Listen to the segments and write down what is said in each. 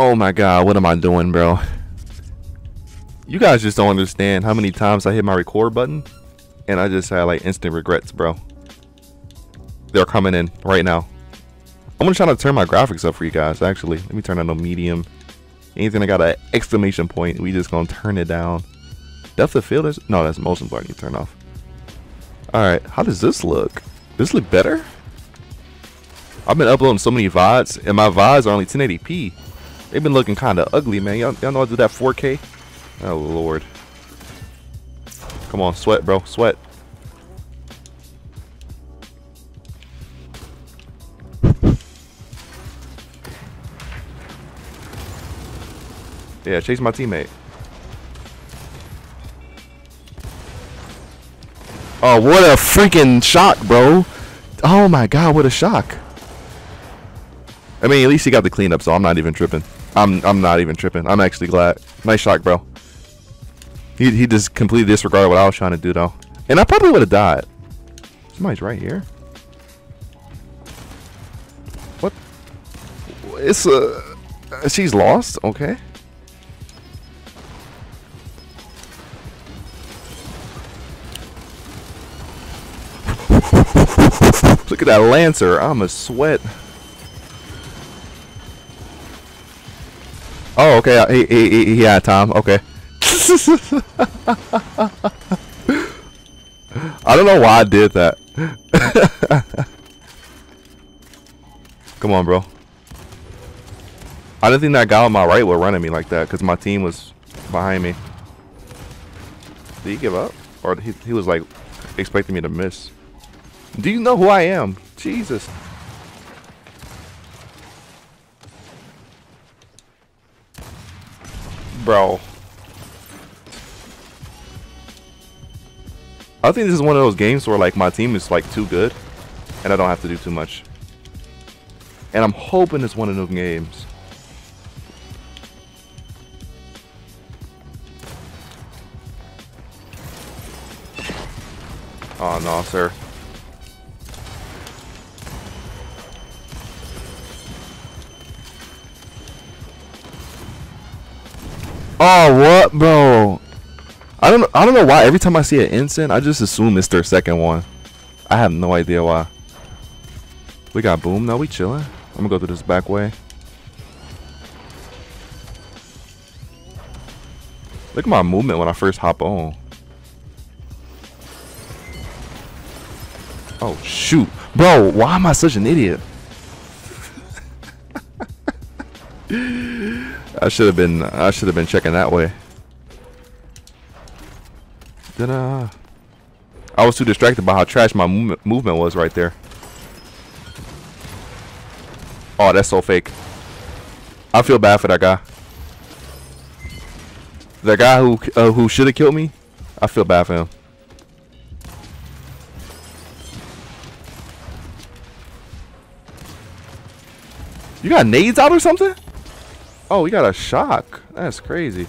Oh my god, what am I doing, bro? You guys just don't understand how many times I hit my record button and I just had like instant regrets, bro. They're coming in right now. I'm gonna try to turn my graphics up for you guys, actually. Let me turn on a medium. Anything I got an exclamation point, we just gonna turn it down. Depth of field is no, that's motion blur you turn off. Alright, how does this look? Does this look better? I've been uploading so many VODs, and my VODs are only 1080p. They've been looking kind of ugly, man. Y'all know I do that 4K? Oh, Lord. Come on, sweat, bro. Sweat. Yeah, chase my teammate. Oh, what a freaking shock, bro. Oh my god, what a shock. I mean, at least he got the cleanup, so I'm not even tripping. I'm I'm not even tripping. I'm actually glad. Nice shot, bro. He he just completely disregarded what I was trying to do though. And I probably would have died. Somebody's right here. What? It's uh she's lost, okay. Look at that Lancer. I'm a sweat. Oh, okay. Uh, he, he, he, he had time. Okay. I don't know why I did that. Come on, bro. I didn't think that guy on my right would run at me like that because my team was behind me. Did he give up? Or he, he was like expecting me to miss? Do you know who I am? Jesus. Bro. I think this is one of those games where like my team is like too good and I don't have to do too much. And I'm hoping it's one of those games. Oh no, sir. Oh, what, bro? I don't. I don't know why. Every time I see an ensign, I just assume it's their second one. I have no idea why. We got boom. Now we chilling. I'm gonna go through this back way. Look at my movement when I first hop on. Oh shoot, bro! Why am I such an idiot? I should have been I should have been checking that way. Uh I was too distracted by how trash my movement movement was right there. Oh, that's so fake. I feel bad for that guy. The guy who uh, who should have killed me, I feel bad for him. You got nades out or something? Oh, we got a shock. That's crazy.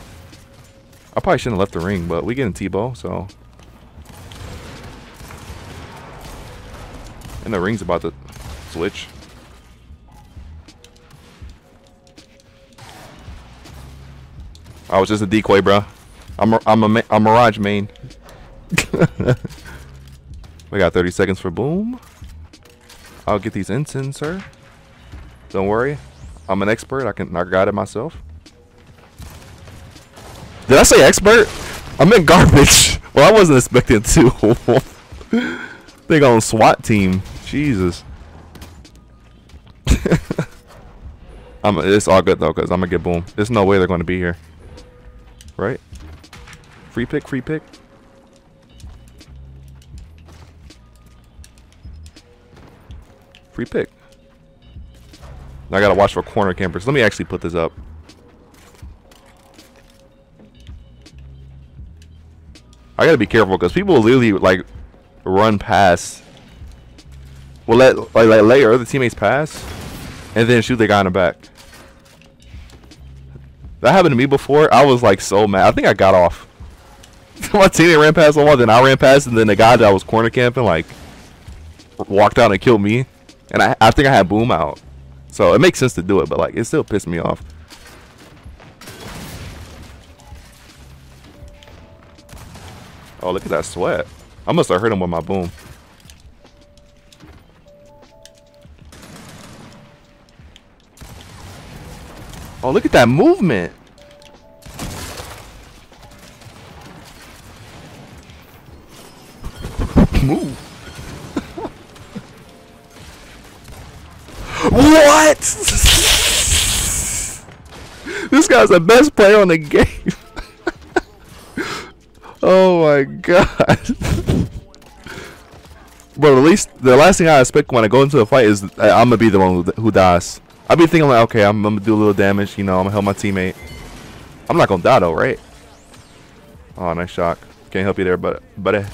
I probably shouldn't have left the ring, but we getting T-bow, so. And the ring's about to switch. I was just a decoy, bro. I'm a, I'm a, a Mirage main. we got 30 seconds for boom. I'll get these ensigns, sir. Don't worry. I'm an expert. I can I got it myself. Did I say expert? I meant garbage. Well, I wasn't expecting to. they on SWAT team. Jesus. I'm. It's all good though, cause I'm gonna get boom. There's no way they're gonna be here. Right? Free pick. Free pick. Free pick. I gotta watch for corner campers. Let me actually put this up. I gotta be careful because people literally like run past. Will let like, like let your other teammates pass, and then shoot the guy in the back. That happened to me before. I was like so mad. I think I got off. My teammate ran past someone, then I ran past, and then the guy that was corner camping like walked out and killed me. And I, I think I had boom out. So it makes sense to do it, but like it still pissed me off. Oh, look at that sweat. I must have hurt him with my boom. Oh, look at that movement. This guy's the best player on the game. oh my god. Bro, at least the last thing I expect when I go into a fight is uh, I'm gonna be the one who, dies. I be thinking like, okay, I'm, I'm, gonna do a little damage. You know, I'm gonna help my teammate. I'm not gonna die though, right? Oh, nice shock. Can't help you there, but buddy. Eh.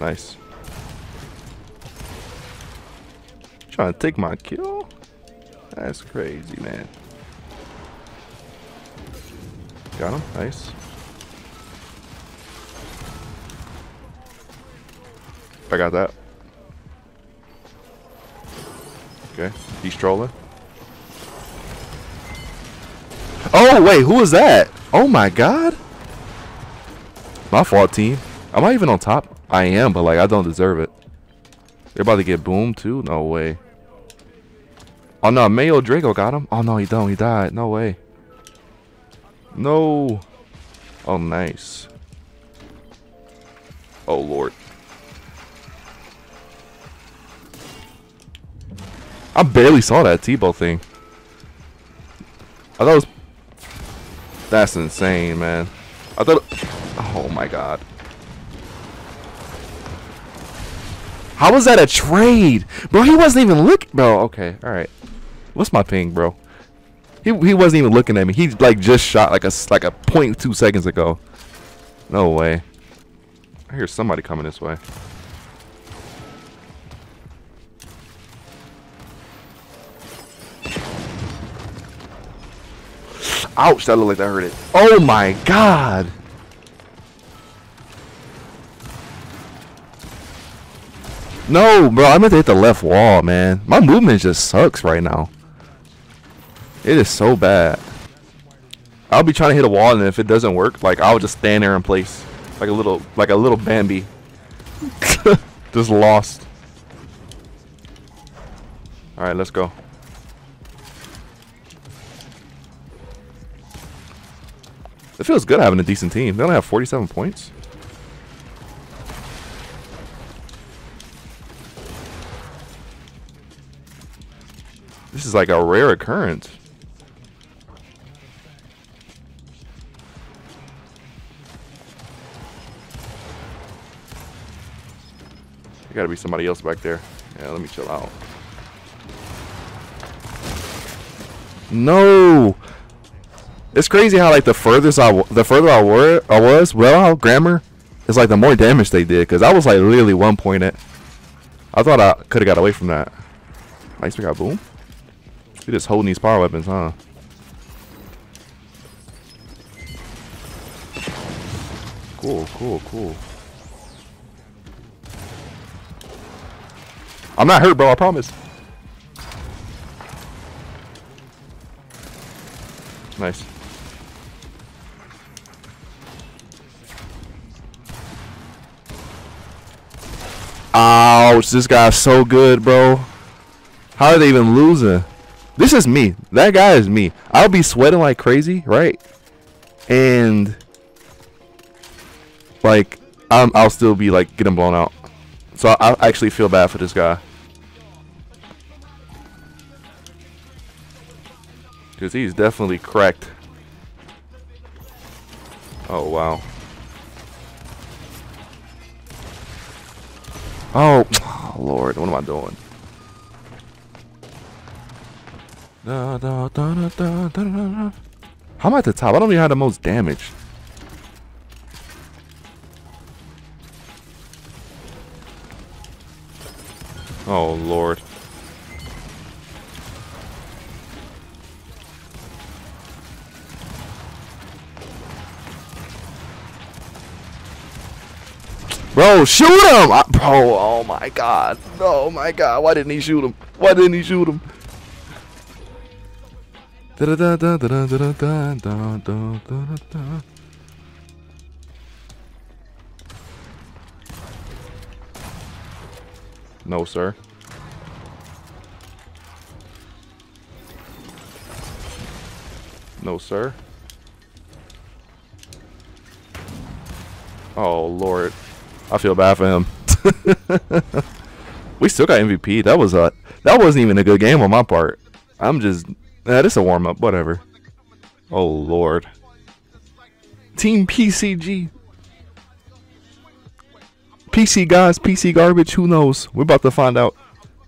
Nice. Trying to take my kill? That's crazy, man. Got him. Nice. I got that. Okay, he's trolling. Oh, wait, who was that? Oh my god. My fault, team. Am I even on top? I am, but like, I don't deserve it. They're about to get boomed too? No way. Oh no, Mayo Drago got him. Oh no, he don't. He died. No way. No. Oh, nice. Oh, Lord. I barely saw that T-bow thing. I thought it was... That's insane, man. I thought... Oh my god. How was that a trade? Bro, he wasn't even looking... Bro, okay, alright. What's my ping, bro? He, he wasn't even looking at me. He like just shot like a like a point two seconds ago. No way. I hear somebody coming this way. Ouch, that looked like that hurt it. Oh my god. No, bro, I meant to hit the left wall, man. My movement just sucks right now. It is so bad. I'll be trying to hit a wall, and if it doesn't work, like I'll just stand there in place, like a little, like a little Bambi, just lost. All right, let's go. It feels good having a decent team. They only have 47 points. This is like a rare occurrence. Gotta be somebody else back there. Yeah, let me chill out. No! It's crazy how like the furthest I the further I were I was well grammar it's like the more damage they did because I was like literally one point it. I thought I could have got away from that. Nice, we got boom. We just holding these power weapons, huh? Cool, cool, cool. I'm not hurt, bro. I promise. Nice. Ouch, this guy's so good, bro. How are they even losing? This is me. That guy is me. I'll be sweating like crazy, right? And like I'm, I'll still be like getting blown out. So I, I actually feel bad for this guy. Because he's definitely cracked. Oh, wow. Oh, Lord, what am I doing? Da, da, da, How am I at the top? I don't even have the most damage. Oh, Lord. Shoot him! I, bro, oh my god. Oh my god, why didn't he shoot him? Why didn't he shoot him? No, sir. No, sir. Oh, Lord. I feel bad for him. we still got MVP. That was a that wasn't even a good game on my part. I'm just nah, this a warm up, whatever. Oh lord. Team PCG. PC guys, PC garbage, who knows? We're about to find out.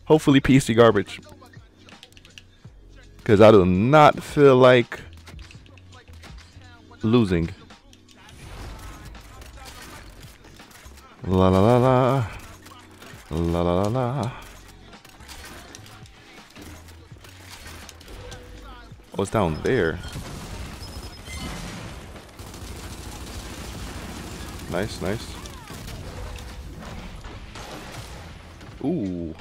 Hopefully PC garbage. Cause I do not feel like losing. La la la la. La la la la. Oh, it's down there. Nice, nice. Ooh.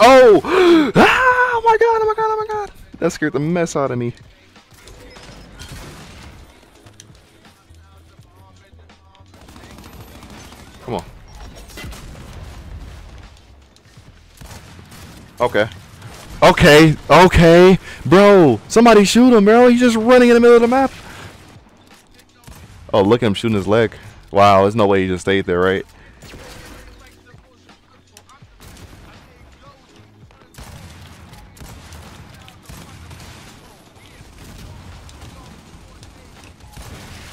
Oh! ah! Oh my god, oh my god, oh my god! That scared the mess out of me. Okay. Okay, okay. Bro, somebody shoot him, bro. He's just running in the middle of the map. Oh, look at him shooting his leg. Wow, there's no way he just stayed there, right?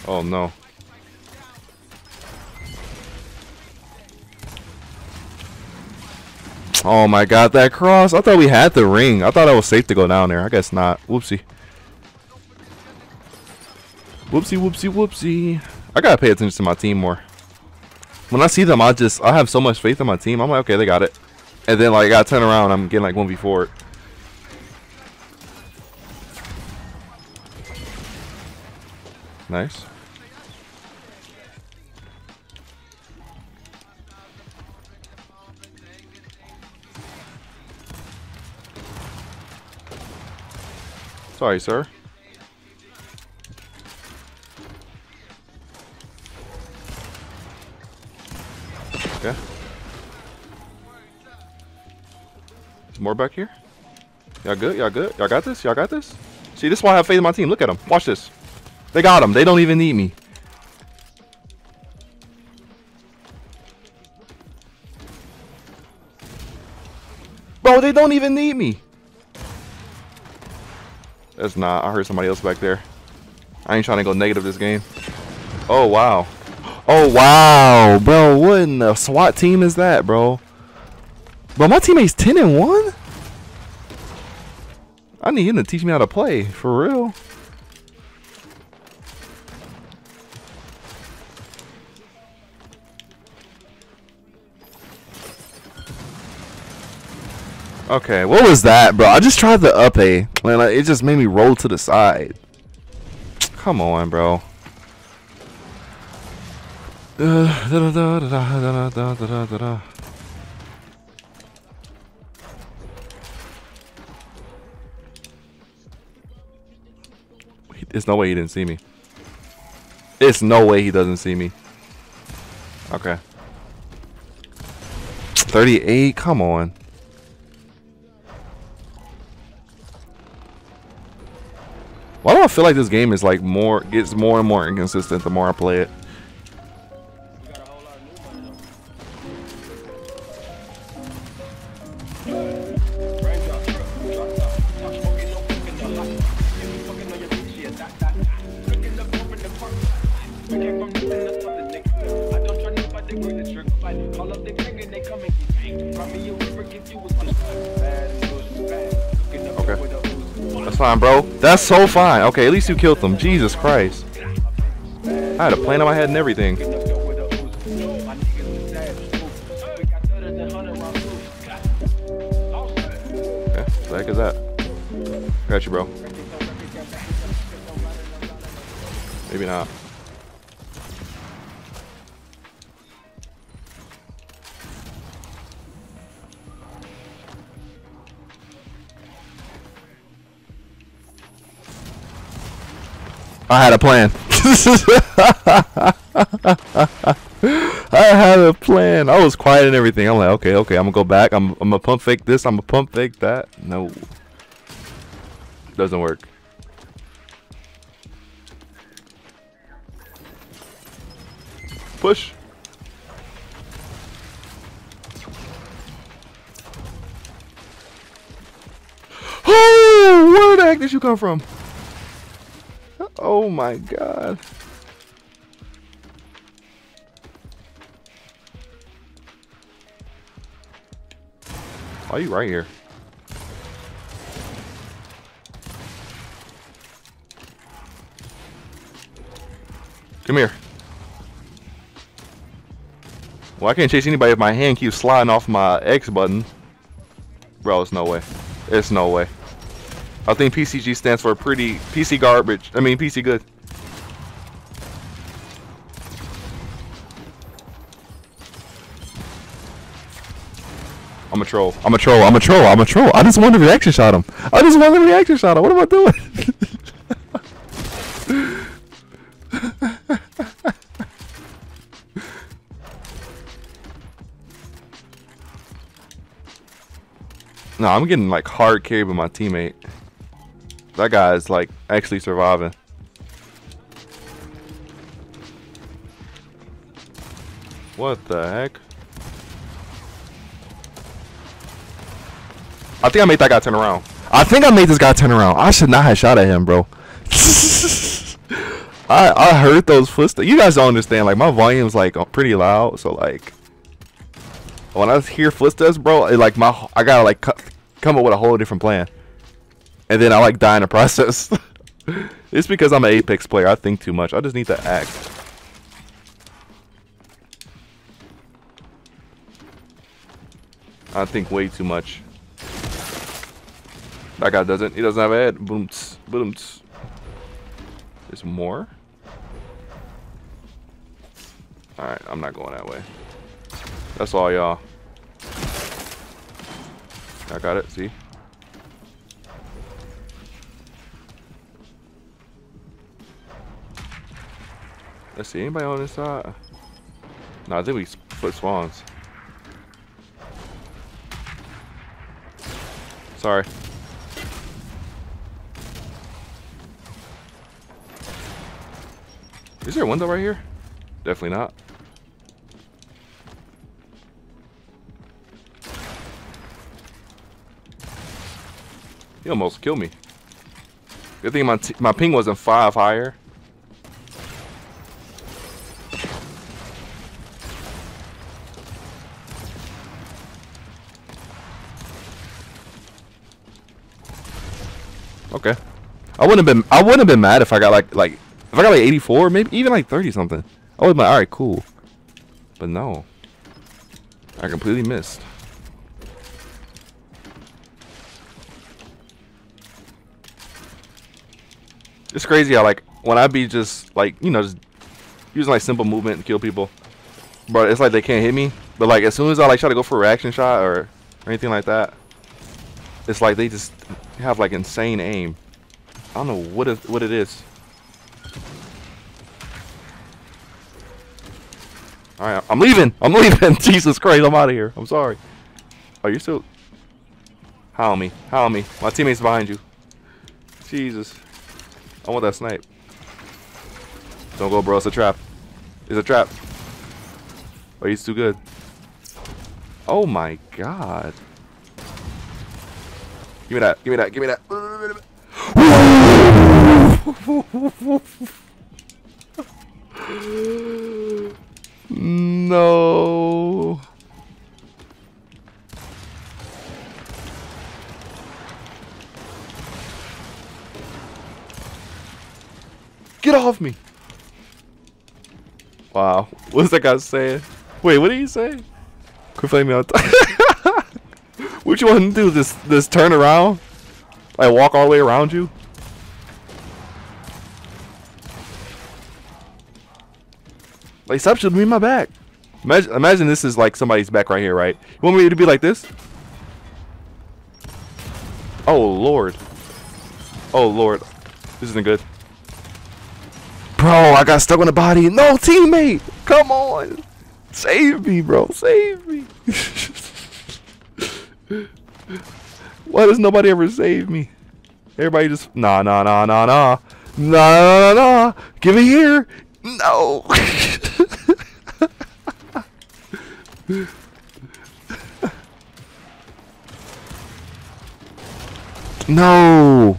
Oh no. Oh my god, that cross. I thought we had the ring. I thought I was safe to go down there. I guess not. Whoopsie. Whoopsie, whoopsie, whoopsie. I gotta pay attention to my team more. When I see them, I just, I have so much faith in my team. I'm like, okay, they got it. And then, like, I turn around, I'm getting, like, 1v4 Nice. Sorry, sir. There's more back here? Y'all good? Y'all good? Y'all got this? Y'all got this? See, this is why I have faith in my team. Look at them. Watch this. They got them. They don't even need me. Bro, they don't even need me. That's not. I heard somebody else back there. I ain't trying to go negative this game. Oh, wow. Oh, wow. Bro, what in the SWAT team is that, bro? Bro, my teammate's 10 and 1? I need him to teach me how to play. For real. Okay, what was that, bro? I just tried the up A. Like, it just made me roll to the side. Come on, bro. There's no way he didn't see me. It's no way he doesn't see me. Okay. 38? Come on. Why do I feel like this game is like more gets more and more inconsistent the more I play it? That's so fine. Okay, at least you killed them. Jesus Christ. I had a plan in my head and everything. Okay, what the heck is that? Got you, bro. Maybe not. I had a plan. I had a plan. I was quiet and everything. I'm like, okay, okay, I'm gonna go back. I'm, I'm gonna pump fake this. I'm gonna pump fake that. No, doesn't work. Push. Oh, where the heck did you come from? Oh my god. Why are you right here? Come here. Well, I can't chase anybody if my hand keeps sliding off my X button. Bro, it's no way. It's no way. I think PCG stands for pretty PC garbage. I mean PC good. I'm a troll. I'm a troll. I'm a troll. I'm a troll. I just want to reaction shot him. I just want to reaction shot him. What am I doing? no, I'm getting like hard carried by my teammate. That guy is like actually surviving. What the heck? I think I made that guy turn around. I think I made this guy turn around. I should not have shot at him, bro. I I heard those footsteps. You guys don't understand. Like my volume's like uh, pretty loud, so like when I hear footsteps, bro, it, like my I gotta like come up with a whole different plan, and then I like die in the process. it's because I'm an Apex player. I think too much. I just need to act. I think way too much. That guy doesn't. He doesn't have a head. Boom. Boom. There's more. Alright, I'm not going that way. That's all y'all. I got it, see? Let's see, anybody on this side? No, I think we split spawns. Sorry. Is there a window right here? Definitely not. He almost killed me. Good thing my my ping wasn't five higher. Okay. I wouldn't have been I wouldn't have been mad if I got like like if I got like 84, maybe even like 30 something, I would be like, alright, cool. But no. I completely missed. It's crazy how like when I be just like you know just using like simple movement to kill people, but it's like they can't hit me. But like as soon as I like try to go for a reaction shot or, or anything like that, it's like they just have like insane aim. I don't know what is what it is. Alright, I'm leaving. I'm leaving. Jesus Christ, I'm out of here. I'm sorry. Oh, you're still... How me. How me. My teammate's behind you. Jesus. I want that snipe. Don't go, bro. It's a trap. It's a trap. Oh, he's too good. Oh my god. Give me that. Give me that. Give me that. No. Get off me. Wow. What's that guy saying? Wait, what did he say? Quit me out. what you want to do? This this turn around? Like walk all the way around you? Like, stop shooting me in my back. Imagine, imagine this is like somebody's back right here, right? You want me to be like this? Oh, Lord. Oh, Lord. This isn't good. Bro, I got stuck on the body. No teammate. Come on. Save me, bro. Save me. Why does nobody ever save me? Everybody just nah nah nah nah nah nah nah nah nah. Give it here. No. no.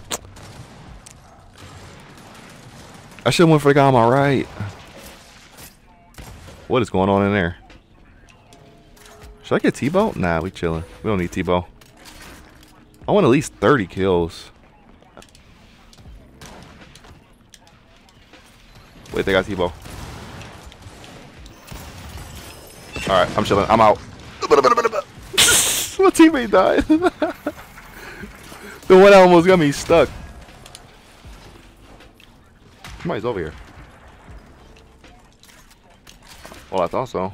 I should have went for the guy on my right. What is going on in there? Should I get T-Bow? Nah, we chilling. We don't need T-Bow. I want at least 30 kills. Wait, they got T-Bow. Alright, I'm chilling. I'm out. My teammate died. the one almost got me stuck. Somebody's over here. Well, I thought so.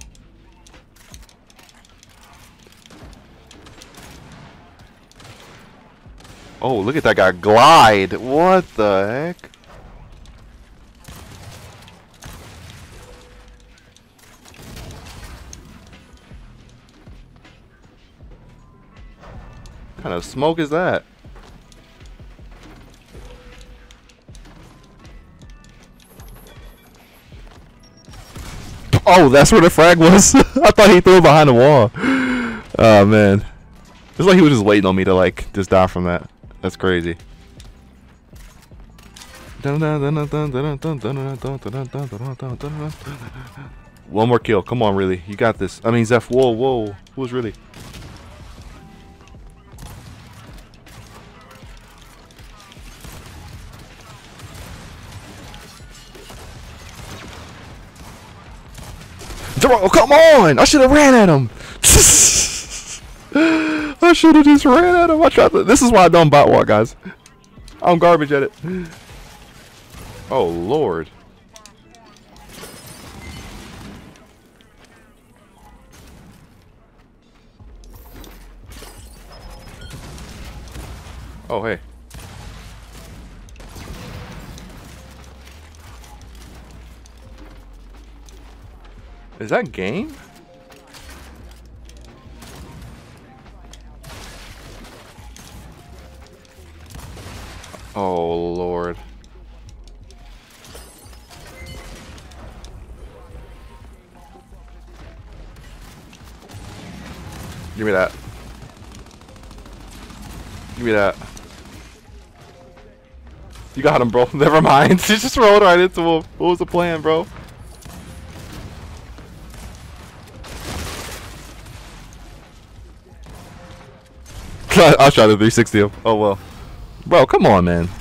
Oh, look at that guy glide. What the heck? What kind of smoke is that? Oh, that's where the frag was. I thought he threw it behind the wall. Oh man, it's like he was just waiting on me to like just die from that. That's crazy. One more kill. Come on, really. You got this. I mean, Zeft. Whoa, whoa. Who's really? Oh, come on! I should have ran at him. I should have just ran out. I tried to. This is why I don't bot walk, guys. I'm garbage at it. Oh lord. Oh hey. Is that game? Oh, Lord. Give me that. Give me that. You got him, bro. Never mind. He just rolled right into him. What was the plan, bro? I'll try the 360 him. Oh well. Bro, come on, man.